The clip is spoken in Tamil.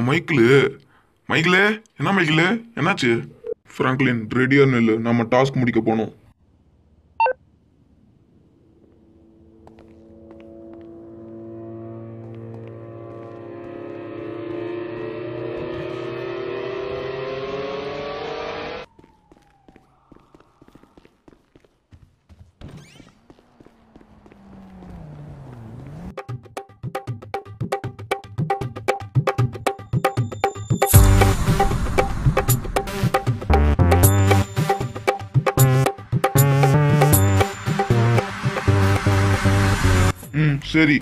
மைக்கிளு. மைக்கிளு என்ன மைக்கிளு? என்னாச்சு? ஃப்ராங்க்லின் ரெடியாக நில்லு. நம்ம டாஸ்க் முடிக்க போனோம். ம் சரி